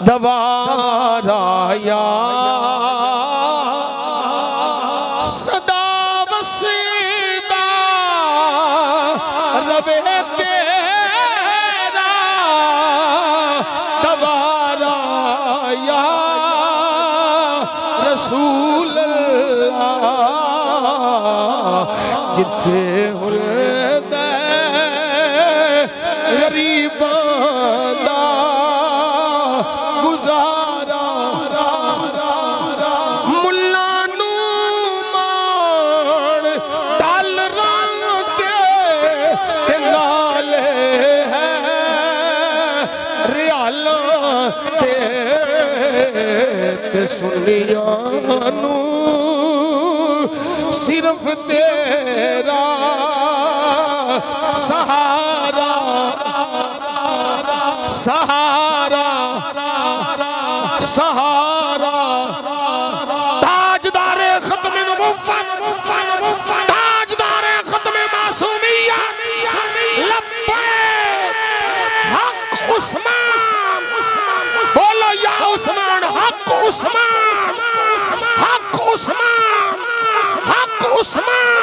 لا دوارا یا صدا و صدا رب تیرا دوارا یا رسول اللہ جتھے ہردے غریبان ਤੇ ਸੁਣ ਲਿਆ ਨੂੰ ਸਿਰਫ ਤੇਰਾ ਸਹਾਰਾ ਸਹਾਰਾ ਸਹਾਰਾ حق عثمان حق عثمان حق عثمان